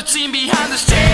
the team behind the stage?